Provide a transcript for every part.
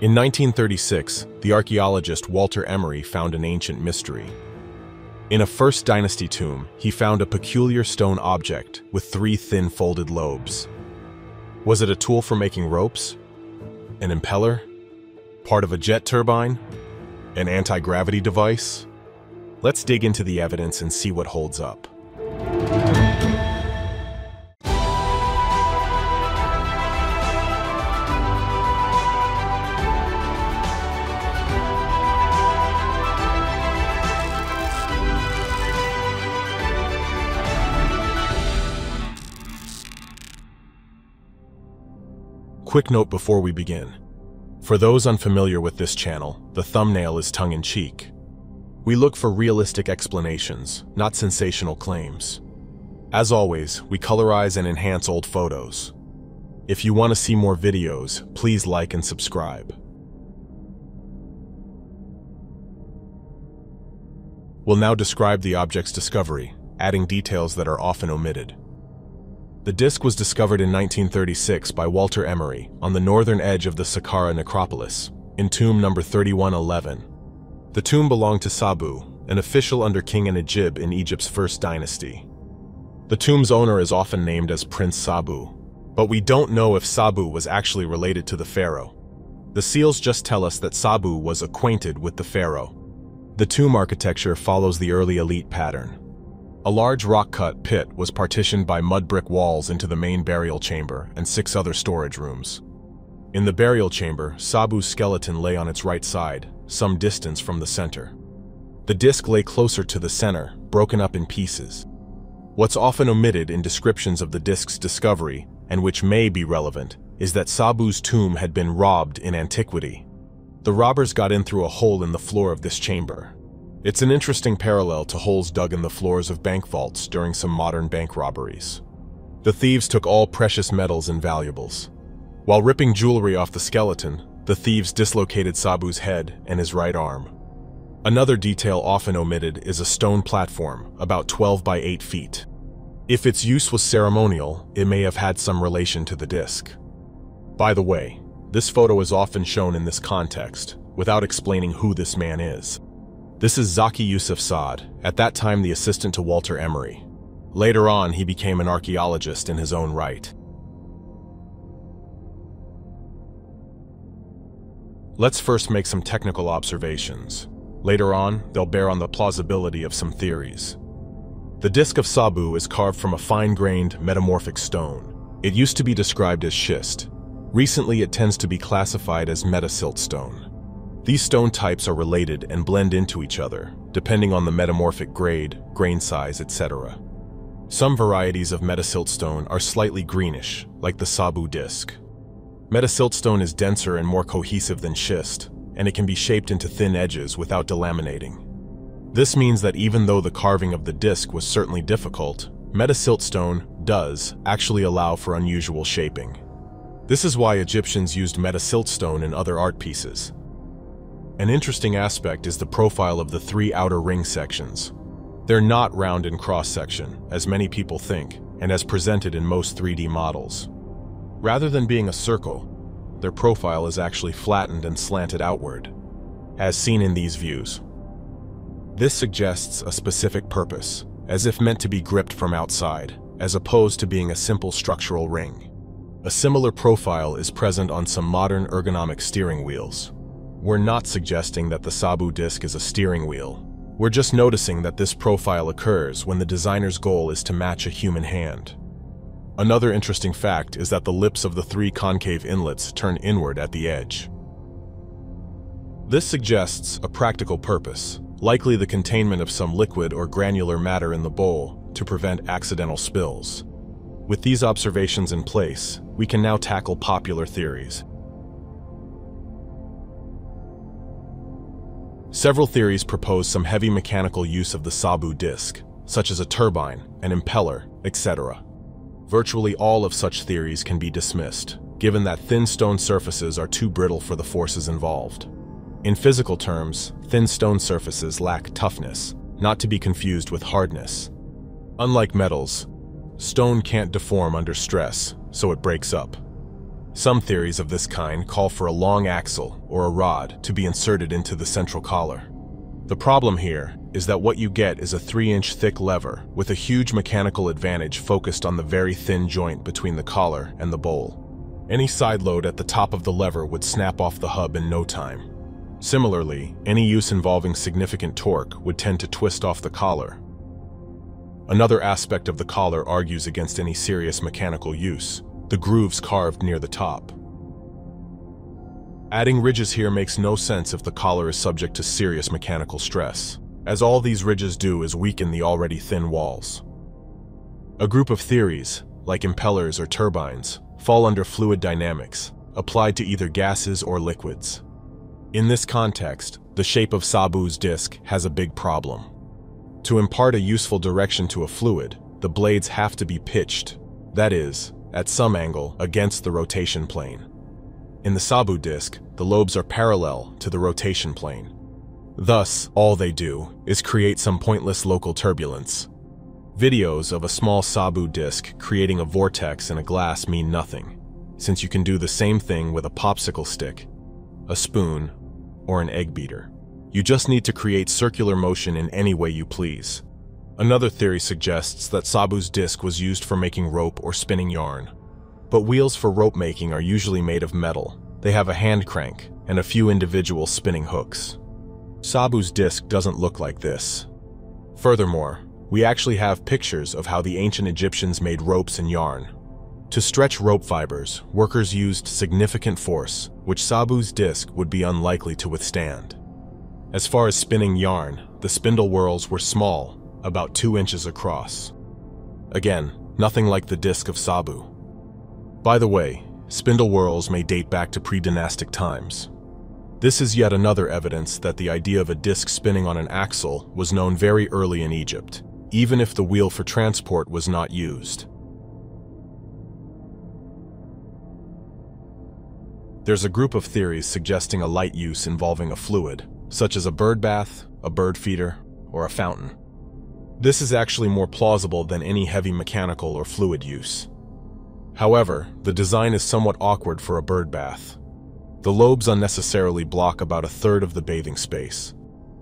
In 1936, the archaeologist Walter Emery found an ancient mystery. In a First Dynasty tomb, he found a peculiar stone object with three thin folded lobes. Was it a tool for making ropes? An impeller? Part of a jet turbine? An anti-gravity device? Let's dig into the evidence and see what holds up. Quick note before we begin. For those unfamiliar with this channel, the thumbnail is tongue-in-cheek. We look for realistic explanations, not sensational claims. As always, we colorize and enhance old photos. If you want to see more videos, please like and subscribe. We'll now describe the object's discovery, adding details that are often omitted. The disc was discovered in 1936 by Walter Emery on the northern edge of the Saqqara necropolis, in tomb number 3111. The tomb belonged to Sabu, an official under King Anedjib in Egypt's first dynasty. The tomb's owner is often named as Prince Sabu, but we don't know if Sabu was actually related to the pharaoh. The seals just tell us that Sabu was acquainted with the pharaoh. The tomb architecture follows the early elite pattern, a large rock-cut pit was partitioned by mud brick walls into the main burial chamber and six other storage rooms. In the burial chamber, Sabu's skeleton lay on its right side, some distance from the center. The disc lay closer to the center, broken up in pieces. What's often omitted in descriptions of the disc's discovery, and which may be relevant, is that Sabu's tomb had been robbed in antiquity. The robbers got in through a hole in the floor of this chamber, it's an interesting parallel to holes dug in the floors of bank vaults during some modern bank robberies. The thieves took all precious metals and valuables. While ripping jewelry off the skeleton, the thieves dislocated Sabu's head and his right arm. Another detail often omitted is a stone platform, about 12 by 8 feet. If its use was ceremonial, it may have had some relation to the disc. By the way, this photo is often shown in this context, without explaining who this man is. This is Zaki Yusuf Saad, at that time the assistant to Walter Emery. Later on, he became an archaeologist in his own right. Let's first make some technical observations. Later on, they'll bear on the plausibility of some theories. The disk of Sabu is carved from a fine-grained, metamorphic stone. It used to be described as schist. Recently, it tends to be classified as metasiltstone. These stone types are related and blend into each other, depending on the metamorphic grade, grain size, etc. Some varieties of metasiltstone are slightly greenish, like the Sabu disc. Metasiltstone is denser and more cohesive than schist, and it can be shaped into thin edges without delaminating. This means that even though the carving of the disc was certainly difficult, metasiltstone does actually allow for unusual shaping. This is why Egyptians used metasiltstone in other art pieces, an interesting aspect is the profile of the three outer ring sections. They're not round in cross-section, as many people think, and as presented in most 3D models. Rather than being a circle, their profile is actually flattened and slanted outward, as seen in these views. This suggests a specific purpose, as if meant to be gripped from outside, as opposed to being a simple structural ring. A similar profile is present on some modern ergonomic steering wheels. We're not suggesting that the Sabu disc is a steering wheel. We're just noticing that this profile occurs when the designer's goal is to match a human hand. Another interesting fact is that the lips of the three concave inlets turn inward at the edge. This suggests a practical purpose, likely the containment of some liquid or granular matter in the bowl to prevent accidental spills. With these observations in place, we can now tackle popular theories, Several theories propose some heavy mechanical use of the Sabu disk, such as a turbine, an impeller, etc. Virtually all of such theories can be dismissed, given that thin stone surfaces are too brittle for the forces involved. In physical terms, thin stone surfaces lack toughness, not to be confused with hardness. Unlike metals, stone can't deform under stress, so it breaks up. Some theories of this kind call for a long axle, or a rod, to be inserted into the central collar. The problem here is that what you get is a 3-inch thick lever with a huge mechanical advantage focused on the very thin joint between the collar and the bowl. Any side load at the top of the lever would snap off the hub in no time. Similarly, any use involving significant torque would tend to twist off the collar. Another aspect of the collar argues against any serious mechanical use, the grooves carved near the top. Adding ridges here makes no sense if the collar is subject to serious mechanical stress, as all these ridges do is weaken the already thin walls. A group of theories, like impellers or turbines, fall under fluid dynamics, applied to either gases or liquids. In this context, the shape of Sabu's disk has a big problem. To impart a useful direction to a fluid, the blades have to be pitched, that is, at some angle against the rotation plane. In the Sabu disk, the lobes are parallel to the rotation plane. Thus, all they do is create some pointless local turbulence. Videos of a small Sabu disk creating a vortex in a glass mean nothing, since you can do the same thing with a popsicle stick, a spoon, or an egg beater. You just need to create circular motion in any way you please. Another theory suggests that Sabu's disc was used for making rope or spinning yarn. But wheels for rope making are usually made of metal. They have a hand crank and a few individual spinning hooks. Sabu's disc doesn't look like this. Furthermore, we actually have pictures of how the ancient Egyptians made ropes and yarn. To stretch rope fibers, workers used significant force, which Sabu's disc would be unlikely to withstand. As far as spinning yarn, the spindle whorls were small, about two inches across. Again, nothing like the disc of Sabu. By the way, spindle whorls may date back to pre-dynastic times. This is yet another evidence that the idea of a disc spinning on an axle was known very early in Egypt, even if the wheel for transport was not used. There's a group of theories suggesting a light use involving a fluid, such as a bird bath, a bird feeder, or a fountain. This is actually more plausible than any heavy mechanical or fluid use. However, the design is somewhat awkward for a bird bath. The lobes unnecessarily block about a third of the bathing space.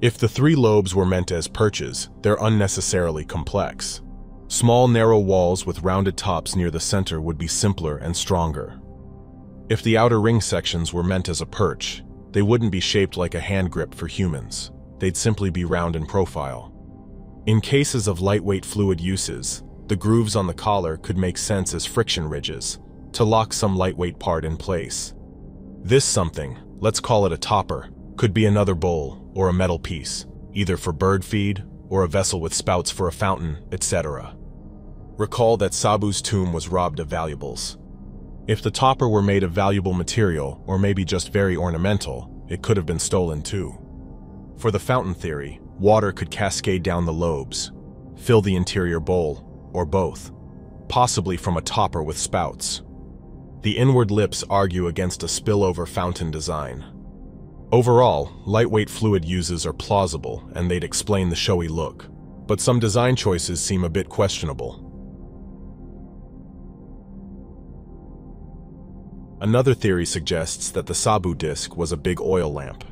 If the three lobes were meant as perches, they're unnecessarily complex. Small narrow walls with rounded tops near the center would be simpler and stronger. If the outer ring sections were meant as a perch, they wouldn't be shaped like a hand grip for humans. They'd simply be round in profile. In cases of lightweight fluid uses, the grooves on the collar could make sense as friction ridges to lock some lightweight part in place. This something, let's call it a topper, could be another bowl or a metal piece, either for bird feed or a vessel with spouts for a fountain, etc. Recall that Sabu's tomb was robbed of valuables, if the topper were made of valuable material, or maybe just very ornamental, it could have been stolen too. For the fountain theory, water could cascade down the lobes, fill the interior bowl, or both, possibly from a topper with spouts. The inward lips argue against a spillover fountain design. Overall, lightweight fluid uses are plausible and they'd explain the showy look, but some design choices seem a bit questionable. Another theory suggests that the Sabu disk was a big oil lamp.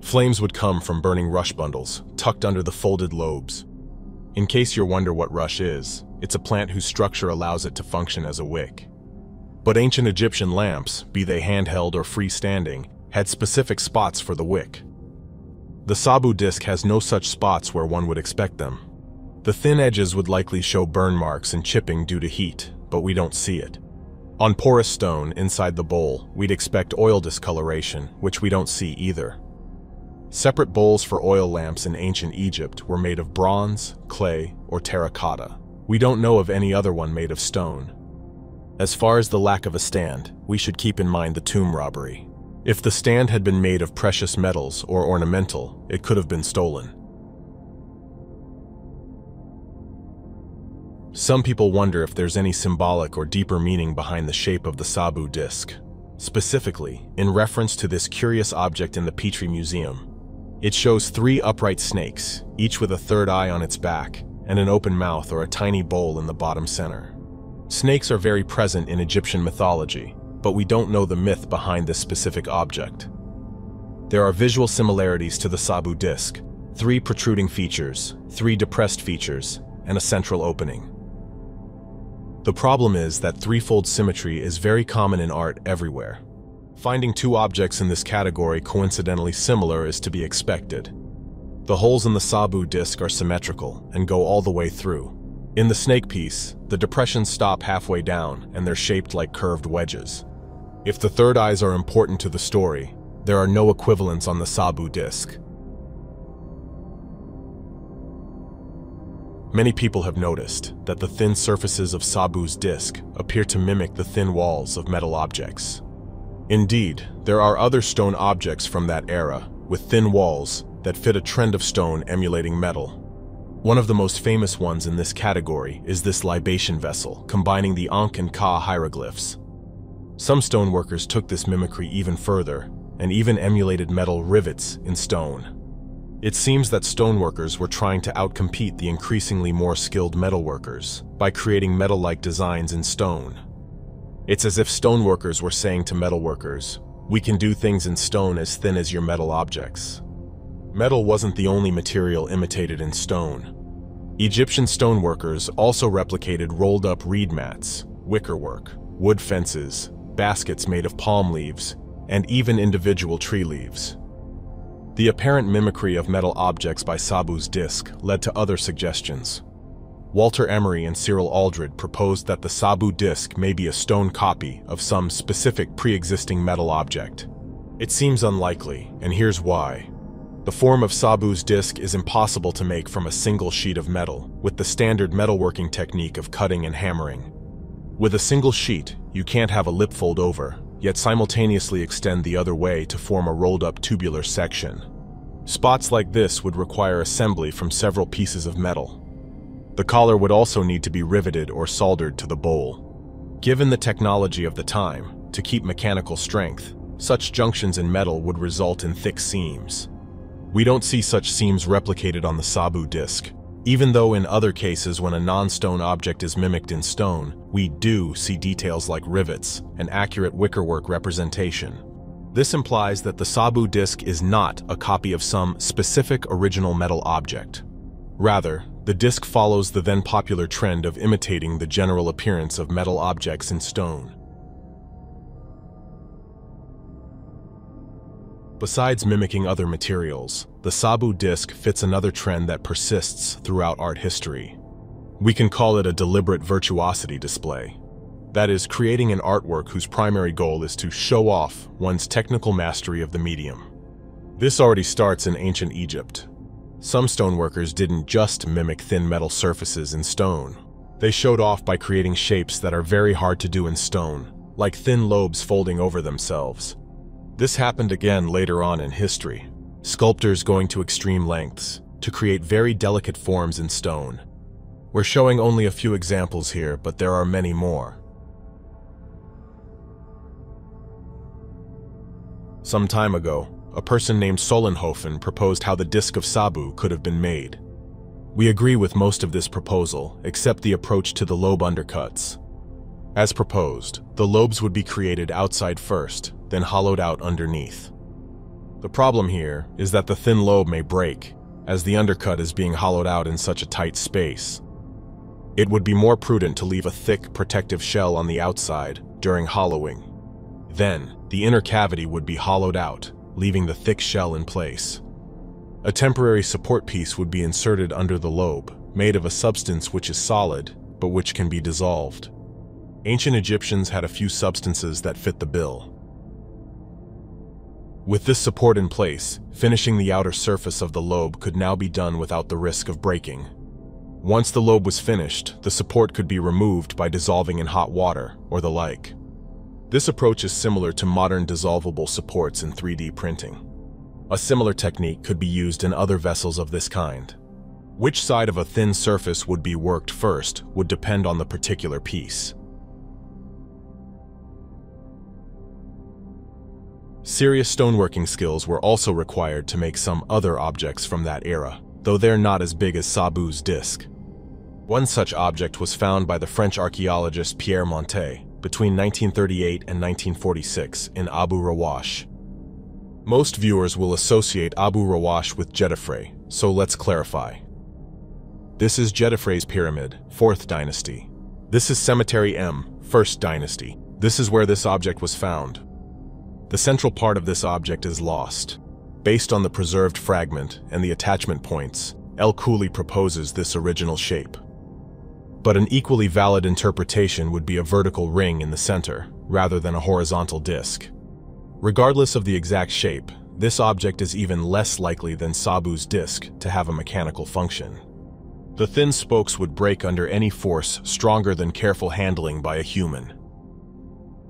Flames would come from burning rush bundles, tucked under the folded lobes. In case you wonder what rush is, it's a plant whose structure allows it to function as a wick. But ancient Egyptian lamps, be they handheld or freestanding, had specific spots for the wick. The Sabu disk has no such spots where one would expect them. The thin edges would likely show burn marks and chipping due to heat, but we don't see it. On porous stone inside the bowl, we'd expect oil discoloration, which we don't see either. Separate bowls for oil lamps in ancient Egypt were made of bronze, clay, or terracotta. We don't know of any other one made of stone. As far as the lack of a stand, we should keep in mind the tomb robbery. If the stand had been made of precious metals or ornamental, it could have been stolen. Some people wonder if there's any symbolic or deeper meaning behind the shape of the Sabu disc. Specifically, in reference to this curious object in the Petrie Museum. It shows three upright snakes, each with a third eye on its back, and an open mouth or a tiny bowl in the bottom center. Snakes are very present in Egyptian mythology, but we don't know the myth behind this specific object. There are visual similarities to the Sabu disc, three protruding features, three depressed features, and a central opening. The problem is that threefold symmetry is very common in art everywhere. Finding two objects in this category coincidentally similar is to be expected. The holes in the Sabu disc are symmetrical and go all the way through. In the snake piece, the depressions stop halfway down and they're shaped like curved wedges. If the third eyes are important to the story, there are no equivalents on the Sabu disc. Many people have noticed that the thin surfaces of Sabu's disc appear to mimic the thin walls of metal objects. Indeed, there are other stone objects from that era, with thin walls, that fit a trend of stone emulating metal. One of the most famous ones in this category is this libation vessel, combining the Ankh and Ka hieroglyphs. Some stoneworkers took this mimicry even further, and even emulated metal rivets in stone. It seems that stoneworkers were trying to outcompete the increasingly more skilled metalworkers by creating metal-like designs in stone. It's as if stoneworkers were saying to metalworkers, we can do things in stone as thin as your metal objects. Metal wasn't the only material imitated in stone. Egyptian stoneworkers also replicated rolled-up reed mats, wickerwork, wood fences, baskets made of palm leaves, and even individual tree leaves. The apparent mimicry of metal objects by Sabu's disc led to other suggestions. Walter Emery and Cyril Aldred proposed that the Sabu disc may be a stone copy of some specific pre-existing metal object. It seems unlikely, and here's why. The form of Sabu's disc is impossible to make from a single sheet of metal, with the standard metalworking technique of cutting and hammering. With a single sheet, you can't have a lip fold over, yet simultaneously extend the other way to form a rolled-up tubular section. Spots like this would require assembly from several pieces of metal, the collar would also need to be riveted or soldered to the bowl. Given the technology of the time, to keep mechanical strength, such junctions in metal would result in thick seams. We don't see such seams replicated on the Sabu disc, even though in other cases when a non-stone object is mimicked in stone, we do see details like rivets and accurate wickerwork representation. This implies that the Sabu disc is not a copy of some specific original metal object. Rather, the disc follows the then popular trend of imitating the general appearance of metal objects in stone. Besides mimicking other materials, the Sabu disc fits another trend that persists throughout art history. We can call it a deliberate virtuosity display. That is, creating an artwork whose primary goal is to show off one's technical mastery of the medium. This already starts in ancient Egypt, some stoneworkers didn't just mimic thin metal surfaces in stone. They showed off by creating shapes that are very hard to do in stone, like thin lobes folding over themselves. This happened again later on in history, sculptors going to extreme lengths to create very delicate forms in stone. We're showing only a few examples here, but there are many more. Some time ago, a person named Solnhofen proposed how the Disc of Sabu could have been made. We agree with most of this proposal, except the approach to the lobe undercuts. As proposed, the lobes would be created outside first, then hollowed out underneath. The problem here is that the thin lobe may break, as the undercut is being hollowed out in such a tight space. It would be more prudent to leave a thick, protective shell on the outside during hollowing. Then, the inner cavity would be hollowed out, leaving the thick shell in place. A temporary support piece would be inserted under the lobe, made of a substance which is solid, but which can be dissolved. Ancient Egyptians had a few substances that fit the bill. With this support in place, finishing the outer surface of the lobe could now be done without the risk of breaking. Once the lobe was finished, the support could be removed by dissolving in hot water or the like. This approach is similar to modern dissolvable supports in 3D printing. A similar technique could be used in other vessels of this kind. Which side of a thin surface would be worked first would depend on the particular piece. Serious stoneworking skills were also required to make some other objects from that era, though they're not as big as Sabu's disc. One such object was found by the French archaeologist Pierre Montet, between 1938 and 1946 in Abu Rawash. Most viewers will associate Abu Rawash with Djedefre, so let's clarify. This is Djedefre's pyramid, 4th dynasty. This is Cemetery M, 1st dynasty. This is where this object was found. The central part of this object is lost. Based on the preserved fragment and the attachment points, El Khouli proposes this original shape. But an equally valid interpretation would be a vertical ring in the center, rather than a horizontal disc. Regardless of the exact shape, this object is even less likely than Sabu's disk to have a mechanical function. The thin spokes would break under any force stronger than careful handling by a human.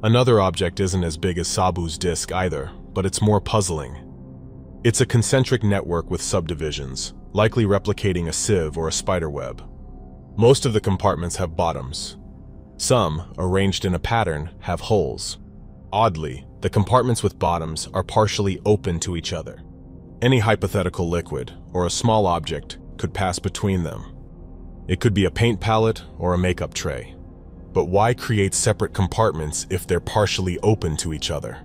Another object isn't as big as Sabu's disk either, but it's more puzzling. It's a concentric network with subdivisions, likely replicating a sieve or a spiderweb. Most of the compartments have bottoms. Some, arranged in a pattern, have holes. Oddly, the compartments with bottoms are partially open to each other. Any hypothetical liquid, or a small object, could pass between them. It could be a paint palette or a makeup tray. But why create separate compartments if they're partially open to each other?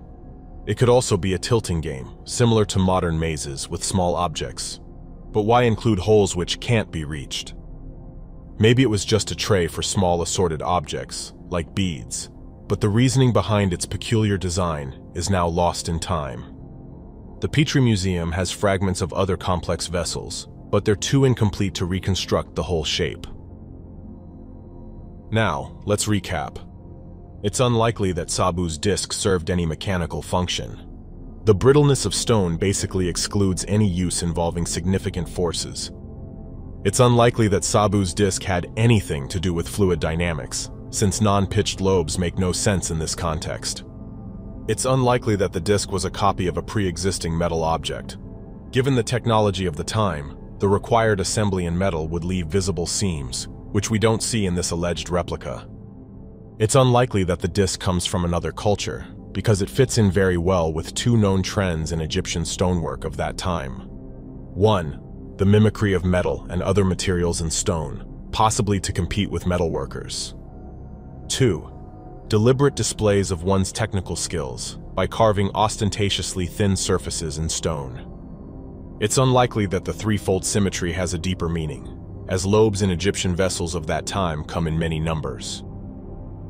It could also be a tilting game, similar to modern mazes with small objects. But why include holes which can't be reached? Maybe it was just a tray for small assorted objects, like beads, but the reasoning behind its peculiar design is now lost in time. The Petrie Museum has fragments of other complex vessels, but they're too incomplete to reconstruct the whole shape. Now, let's recap. It's unlikely that Sabu's disc served any mechanical function. The brittleness of stone basically excludes any use involving significant forces, it's unlikely that Sabu's disk had anything to do with fluid dynamics, since non-pitched lobes make no sense in this context. It's unlikely that the disk was a copy of a pre-existing metal object. Given the technology of the time, the required assembly in metal would leave visible seams, which we don't see in this alleged replica. It's unlikely that the disk comes from another culture, because it fits in very well with two known trends in Egyptian stonework of that time. One, the mimicry of metal and other materials in stone, possibly to compete with metalworkers. 2. Deliberate displays of one's technical skills by carving ostentatiously thin surfaces in stone. It's unlikely that the threefold symmetry has a deeper meaning, as lobes in Egyptian vessels of that time come in many numbers.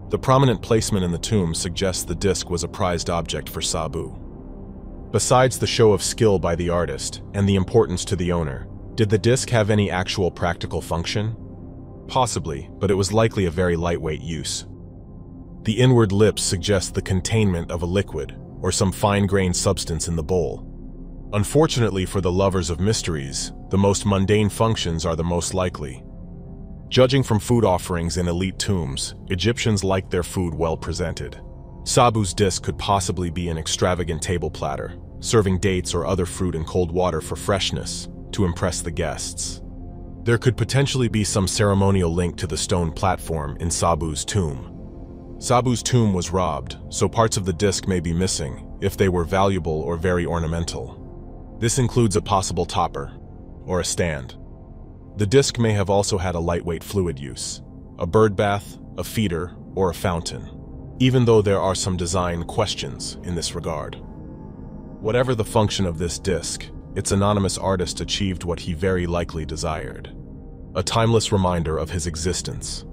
The prominent placement in the tomb suggests the disc was a prized object for Sabu. Besides the show of skill by the artist and the importance to the owner, did the disc have any actual practical function? Possibly, but it was likely a very lightweight use. The inward lips suggest the containment of a liquid or some fine-grained substance in the bowl. Unfortunately for the lovers of mysteries, the most mundane functions are the most likely. Judging from food offerings in elite tombs, Egyptians liked their food well presented. Sabu's disc could possibly be an extravagant table platter, serving dates or other fruit in cold water for freshness, to impress the guests. There could potentially be some ceremonial link to the stone platform in Sabu's tomb. Sabu's tomb was robbed, so parts of the disc may be missing, if they were valuable or very ornamental. This includes a possible topper, or a stand. The disc may have also had a lightweight fluid use, a bird bath, a feeder, or a fountain, even though there are some design questions in this regard. Whatever the function of this disc, its anonymous artist achieved what he very likely desired. A timeless reminder of his existence